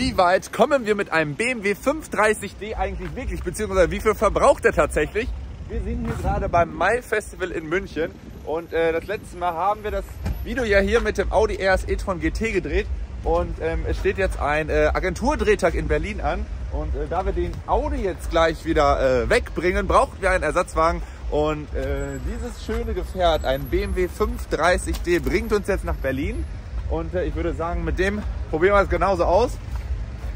wie weit kommen wir mit einem BMW 530D eigentlich wirklich, beziehungsweise wie viel verbraucht er tatsächlich? Wir sind hier gerade beim Mai Festival in München und äh, das letzte Mal haben wir das Video ja hier mit dem Audi RS e-tron GT gedreht und ähm, es steht jetzt ein äh, Agenturdrehtag in Berlin an und äh, da wir den Audi jetzt gleich wieder äh, wegbringen, brauchen wir einen Ersatzwagen und äh, dieses schöne Gefährt, ein BMW 530D, bringt uns jetzt nach Berlin und äh, ich würde sagen, mit dem probieren wir es genauso aus.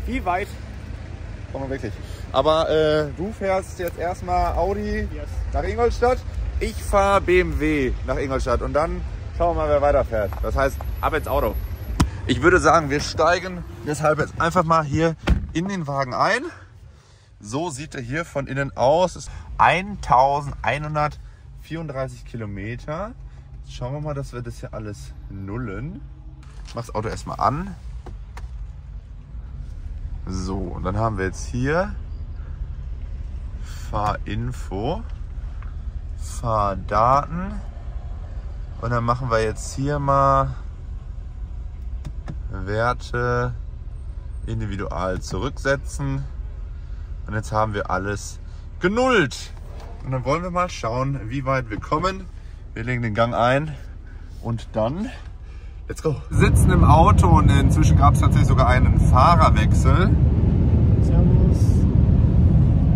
Wie weit kommen wir wirklich? Aber äh, du fährst jetzt erstmal Audi Yes. nach Ingolstadt. Ich fahre BMW nach Ingolstadt und dann schauen wir mal, wer weiterfährt. Das heißt, ab ins Auto. Ich würde sagen, wir steigen deshalb jetzt einfach mal hier in den Wagen ein. So sieht er hier von innen aus. Es ist 1134 Kilometer. Jetzt schauen wir mal, dass wir das hier alles nullen. Ich mach das Auto erstmal an. So, und dann haben wir jetzt hier Fahrinfo, Fahrdaten. Und dann machen wir jetzt hier mal Werte individual zurücksetzen. Und jetzt haben wir alles genullt. Und dann wollen wir mal schauen, wie weit wir kommen. Wir legen den Gang ein und dann let's go. Wir sitzen im Auto und inzwischen gab es tatsächlich sogar einen Fahrerwechsel. Servus.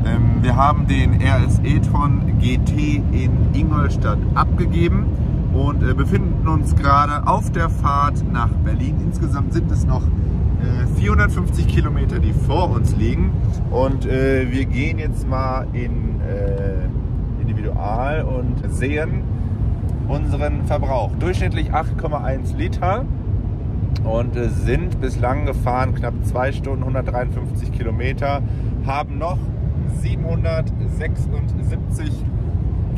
Ähm, wir haben den RS e-tron GT in Ingolstadt abgegeben und äh, befinden uns gerade auf der Fahrt nach Berlin. Insgesamt sind es noch äh, 450 Kilometer, die vor uns liegen. Und äh, wir gehen jetzt mal in äh, Individual und sehen unseren Verbrauch. Durchschnittlich 8,1 Liter und äh, sind bislang gefahren knapp 2 Stunden 153 Kilometer, haben noch 776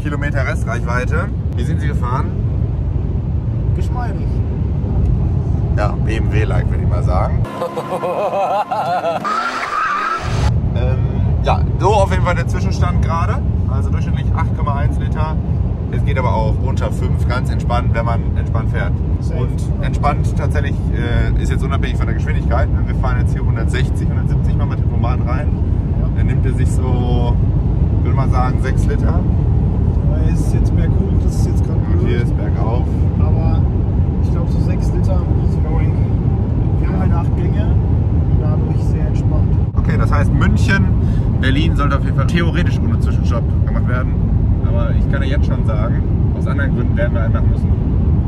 Kilometer Restreichweite. Wie sind Sie gefahren? Geschmeidig. Ja, BMW-like würde ich mal sagen. ähm, ja, so auf jeden Fall der Zwischenstand gerade. Also durchschnittlich 8,1 Liter. Es geht aber auch unter 5 ganz entspannt, wenn man entspannt fährt. Und entspannt tatsächlich äh, ist jetzt unabhängig von der Geschwindigkeit. Wir fahren jetzt hier 160, 170 mal mit Tempomat rein. Ja. Dann nimmt er sich so, würde man sagen, 6 Liter. Weil es ist jetzt berghoch, das ist jetzt gerade Und hier blöd. ist bergauf. Aber ich glaube so 6 Liter easy going. Wir haben halt 8 Gänge und dadurch sehr entspannt. Okay, das heißt München, Berlin sollte auf jeden Fall theoretisch ohne Zwischenstopp gemacht werden. Aber ich kann ja jetzt schon sagen, aus anderen Gründen werden wir machen müssen.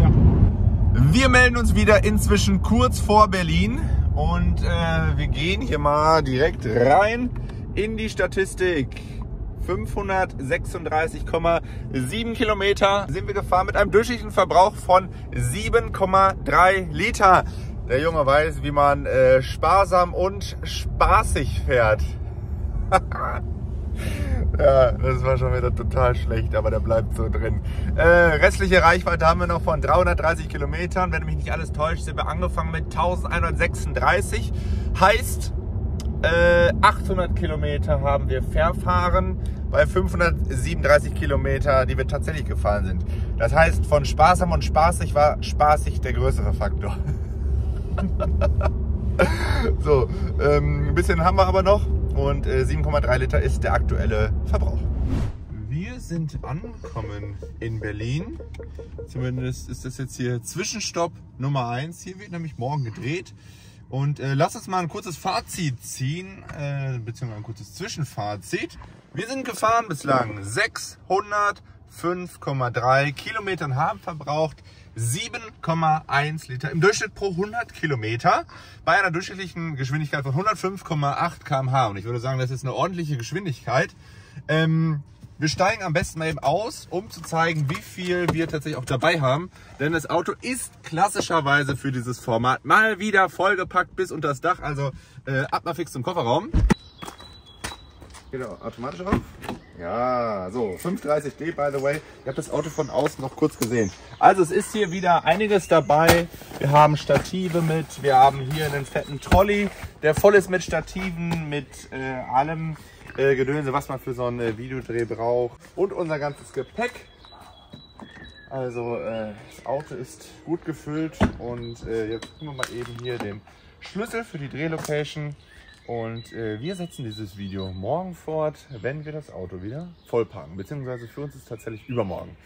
Ja. Wir melden uns wieder inzwischen kurz vor Berlin und äh, wir gehen hier mal direkt rein in die Statistik. 536,7 Kilometer sind wir gefahren mit einem durchschnittlichen Verbrauch von 7,3 Liter. Der Junge weiß, wie man äh, sparsam und spaßig fährt. Ja, das war schon wieder total schlecht, aber der bleibt so drin. Äh, restliche Reichweite haben wir noch von 330 Kilometern. Wenn mich nicht alles täuscht, sind wir angefangen mit 1136. Heißt, äh, 800 Kilometer haben wir verfahren bei 537 Kilometer, die wir tatsächlich gefahren sind. Das heißt, von sparsam und spaßig war spaßig der größere Faktor. so, ähm, ein bisschen haben wir aber noch und äh, 7,3 Liter ist der aktuelle Verbrauch. Wir sind angekommen in Berlin. Zumindest ist das jetzt hier Zwischenstopp Nummer 1. Hier wird nämlich morgen gedreht. Und äh, lass uns mal ein kurzes Fazit ziehen, äh, beziehungsweise ein kurzes Zwischenfazit. Wir sind gefahren bislang 605,3 Kilometer und haben verbraucht 7,1 Liter im Durchschnitt pro 100 Kilometer bei einer durchschnittlichen Geschwindigkeit von 105,8 km/h. Und ich würde sagen, das ist eine ordentliche Geschwindigkeit. Ähm, wir steigen am besten mal eben aus, um zu zeigen, wie viel wir tatsächlich auch dabei haben. Denn das Auto ist klassischerweise für dieses Format mal wieder vollgepackt bis unter das Dach. Also äh, ab mal fix zum Kofferraum. Genau, automatisch auf. Ja, so, 530D, by the way. Ich habe das Auto von außen noch kurz gesehen. Also es ist hier wieder einiges dabei. Wir haben Stative mit, wir haben hier einen fetten Trolley, der voll ist mit Stativen, mit äh, allem äh, Gedönse, was man für so einen äh, Videodreh braucht. Und unser ganzes Gepäck. Also äh, das Auto ist gut gefüllt und äh, jetzt gucken wir mal eben hier den Schlüssel für die Drehlocation. Und äh, wir setzen dieses Video morgen fort, wenn wir das Auto wieder vollparken. Beziehungsweise für uns ist es tatsächlich übermorgen.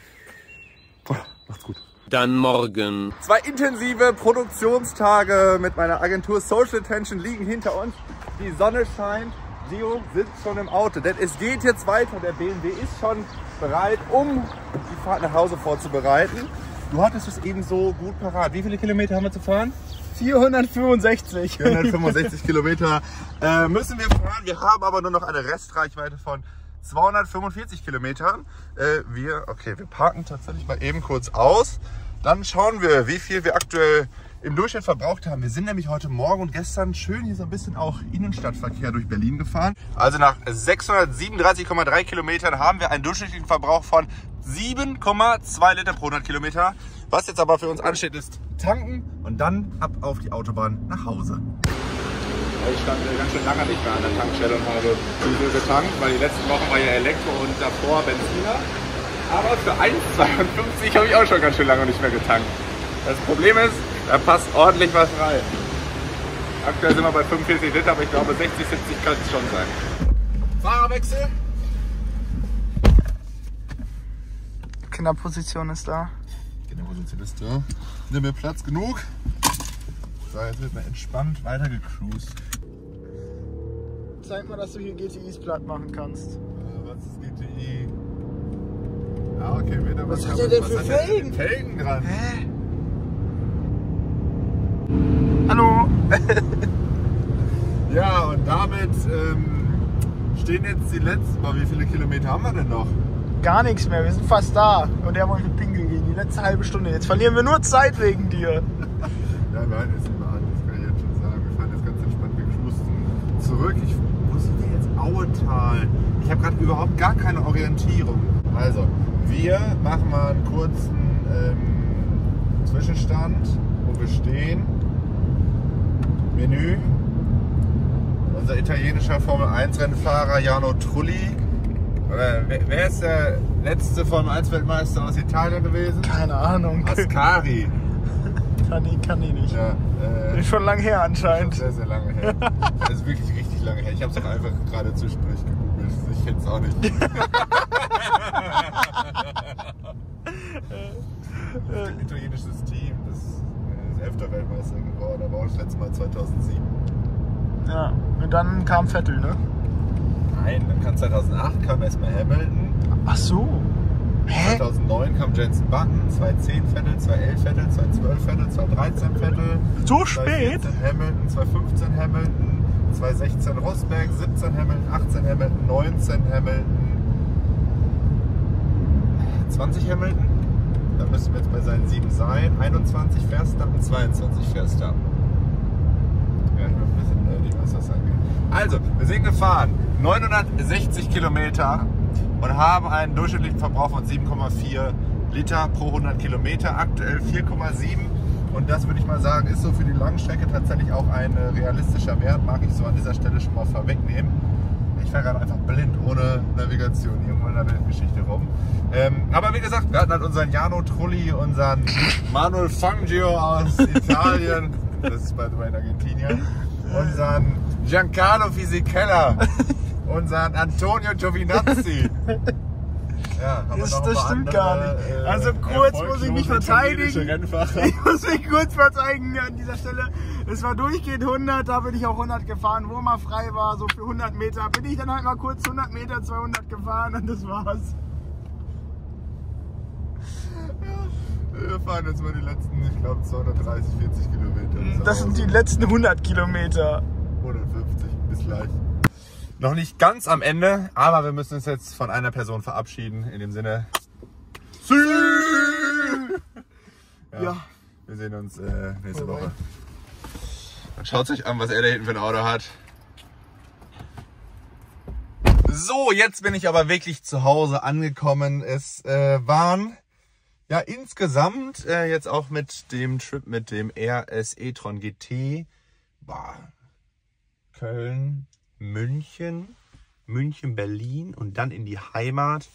Macht's gut. Dann morgen. Zwei intensive Produktionstage mit meiner Agentur Social Attention liegen hinter uns. Die Sonne scheint. Gio sitzt schon im Auto, denn es geht jetzt weiter. Der BMW ist schon bereit, um die Fahrt nach Hause vorzubereiten. Du hattest es eben so gut parat. Wie viele Kilometer haben wir zu fahren? 465. 465 Kilometer äh, müssen wir fahren. Wir haben aber nur noch eine Restreichweite von 245 Kilometern. Äh, wir, okay, wir parken tatsächlich mal eben kurz aus. Dann schauen wir, wie viel wir aktuell im Durchschnitt verbraucht haben. Wir sind nämlich heute Morgen und gestern schön hier so ein bisschen auch Innenstadtverkehr durch Berlin gefahren. Also nach 637,3 Kilometern haben wir einen durchschnittlichen Verbrauch von 7,2 Liter pro 100 Kilometer. Was jetzt aber für uns ansteht, ist tanken und dann ab auf die Autobahn nach Hause. Ich stand ganz schön lange nicht mehr an der Tankstelle und habe Diesel getankt, weil die letzten Wochen war ja Elektro und davor Benziner. Aber für 1,52 habe ich auch schon ganz schön lange nicht mehr getankt. Das Problem ist, da passt ordentlich was rein. Aktuell sind wir bei 45 Liter, aber ich glaube 60, 70 kann es schon sein. Fahrerwechsel. Kinderposition ist da. Genau, Position ist da. Nimm mir Platz genug. So, jetzt wird mir entspannt weiter gecruised. Zeig mal, dass du hier GTIs platt machen kannst. Äh, Was ist GTI? Ja, okay, wird aber Was hat der denn für was der Felgen? Felgen dran. Hä? Hallo. Ja, und damit ähm, stehen jetzt die letzten. Mal, wie viele Kilometer haben wir denn noch? Gar nichts mehr, wir sind fast da. Und er wollte pinkeln gehen, die letzte halbe Stunde. Jetzt verlieren wir nur Zeit wegen dir. Ja, nein, ist immer an, das kann ich jetzt schon sagen. Wir fahren jetzt ganz entspannt, wir cruisen zurück. Ich muss jetzt Auetal. Ich habe gerade überhaupt gar keine Orientierung. Also, wir machen mal einen kurzen ähm, Zwischenstand, wo wir stehen. Menü. Unser italienischer Formel 1 Rennfahrer Jano Trulli. Oder wer, ist der letzte Formel 1 Weltmeister aus Italien gewesen? Keine Ahnung. Ascari. Kann ich, kann ich nicht. Ja, äh, Ist schon lang her anscheinend. sehr, sehr lange her. Das ist wirklich richtig lange her. Ich habe es auch einfach gerade zwischendurch gegoogelt. Ich kenne es auch nicht. Ein italienisches Team, das ist öfter Weltmeister geworden, aber auch das letzte Mal 2007. Ja. Und dann kam Vettel, ne? Nein, dann kam 2008 kam erstmal Hamilton. Ach so. Hä? 2009 kam Jensen Button, 2010 Vettel, 2011 Vettel, 2012 Vettel, 2013 Vettel. So spät? 2014 Hamilton, 2015 Hamilton, 2016 Rosberg, 17 Hamilton, 18 Hamilton, 19 Hamilton, 20 Hamilton. Da müssen wir jetzt bei seinen 7 sein. 21 Verstappen, 22 Verstappen. Nerdy, was das angeht. Also, wir sind gefahren 960 Kilometer und haben einen durchschnittlichen Verbrauch von 7,4 Liter pro 100 Kilometer. Aktuell 4,7 und das würde ich mal sagen, ist so für die Langstrecke tatsächlich auch ein realistischer Wert. Mag ich so an dieser Stelle schon mal vorwegnehmen. Ich fahre gerade einfach blind, ohne Navigation irgendwo in der Weltgeschichte rum. Ähm, aber wie gesagt, wir hatten halt unseren Jano Trulli, unseren Manuel Fangio aus Italien, das ist by the way in Argentinien, unseren Giancarlo Fisichella, unseren Antonio Giovinazzi. Ja, Das, das stimmt andere, gar nicht. äh, Also kurz muss ich mich verteidigen. Ich muss mich kurz verzeigen an dieser Stelle. Es war durchgehend 100, da bin ich auch 100 gefahren, wo mal frei war, so für 100 Meter. Bin ich dann halt mal kurz 100 Meter, 200 gefahren und das war's. Wir fahren jetzt mal die letzten, ich glaube, 230, 40 Kilometer. Das sind die letzten 100 Kilometer. 150, bis gleich. Noch nicht ganz am Ende, aber wir müssen uns jetzt von einer Person verabschieden. In dem Sinne. Ja. Ja. Wir sehen uns äh, nächste Vorbei. Woche. Und schaut euch an, was er da hinten für ein Auto hat. So, jetzt bin ich aber wirklich zu Hause angekommen. Es äh, waren ja insgesamt äh, jetzt auch mit dem Trip mit dem RS e-tron GT war Köln, München, München, Berlin und dann in die Heimat.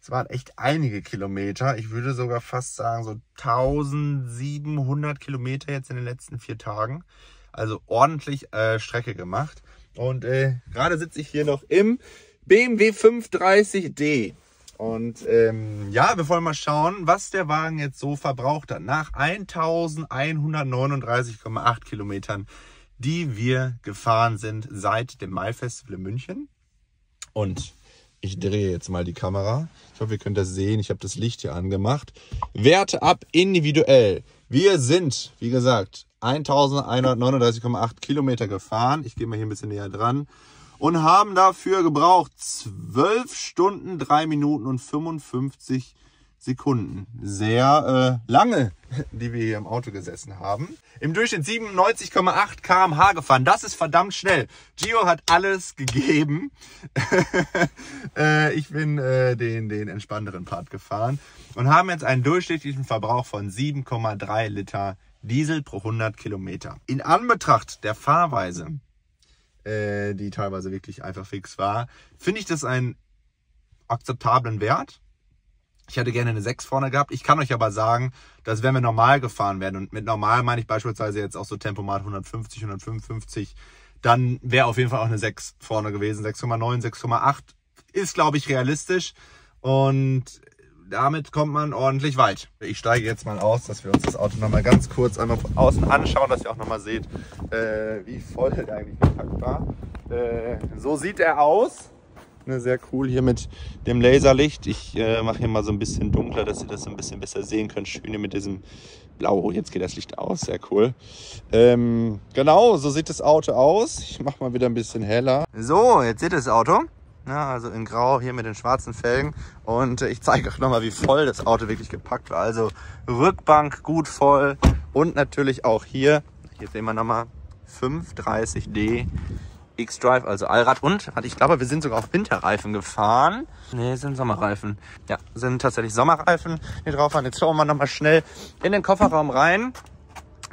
Es waren echt einige Kilometer. Ich würde sogar fast sagen so 1700 Kilometer jetzt in den letzten vier Tagen. Also ordentlich äh, Strecke gemacht. Und äh, gerade sitze ich hier noch im BMW 530D. Und ähm, ja, wir wollen mal schauen, was der Wagen jetzt so verbraucht hat. Nach 1139,8 Kilometern, die wir gefahren sind seit dem Mai-Festival in München. Und ich drehe jetzt mal die Kamera. Ich hoffe, ihr könnt das sehen. Ich habe das Licht hier angemacht. Werte ab individuell. Wir sind, wie gesagt, 1139,8 Kilometer gefahren. Ich gehe mal hier ein bisschen näher dran. Und haben dafür gebraucht 12 Stunden, 3 Minuten und 55 Sekunden. Sehr äh, lange, die wir hier im Auto gesessen haben. Im Durchschnitt 97,8 km/h gefahren. Das ist verdammt schnell. Gio hat alles gegeben. äh, ich bin äh, den, den entspannteren Part gefahren und haben jetzt einen durchschnittlichen Verbrauch von 7,3 Liter Diesel pro 100 Kilometer. In Anbetracht der Fahrweise, äh, die teilweise wirklich einfach fix war, finde ich das einen akzeptablen Wert. Ich hätte gerne eine 6 vorne gehabt. Ich kann euch aber sagen, dass wenn wir normal gefahren werden, und mit normal meine ich beispielsweise jetzt auch so Tempomat 150, 155, dann wäre auf jeden Fall auch eine 6 vorne gewesen. 6,9, 6,8 ist, glaube ich, realistisch. Und damit kommt man ordentlich weit. Ich steige jetzt mal aus, dass wir uns das Auto nochmal ganz kurz einmal von außen anschauen, dass ihr auch nochmal seht, äh, wie voll der eigentlich gepackt war. Äh, so sieht er aus. Ne, sehr cool hier mit dem Laserlicht. Ich äh, mache hier mal so ein bisschen dunkler, dass ihr das ein bisschen besser sehen könnt. Schön hier mit diesem Blau. Oh, jetzt geht das Licht aus. Sehr cool. Ähm, genau, so sieht das Auto aus. Ich mache mal wieder ein bisschen heller. So, jetzt seht ihr das Auto. Ja, also in Grau hier mit den schwarzen Felgen. Und äh, ich zeige euch nochmal, wie voll das Auto wirklich gepackt war. Also Rückbank gut voll. Und natürlich auch hier, hier sehen wir nochmal 530D X-Drive, also Allrad. Und ich glaube, wir sind sogar auf Winterreifen gefahren. Nee, sind Sommerreifen. Ja, sind tatsächlich Sommerreifen, die drauf waren. Jetzt schauen wir nochmal schnell in den Kofferraum rein.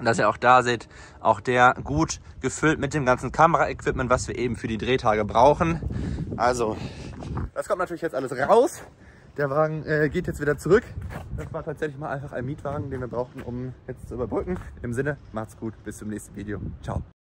Dass ihr auch da seht, auch der gut gefüllt mit dem ganzen Kameraequipment, was wir eben für die Drehtage brauchen. Also, das kommt natürlich jetzt alles raus. Der Wagen äh, geht jetzt wieder zurück. Das war tatsächlich mal einfach ein Mietwagen, den wir brauchten, um jetzt zu überbrücken. Im Sinne, macht's gut, bis zum nächsten Video. Ciao.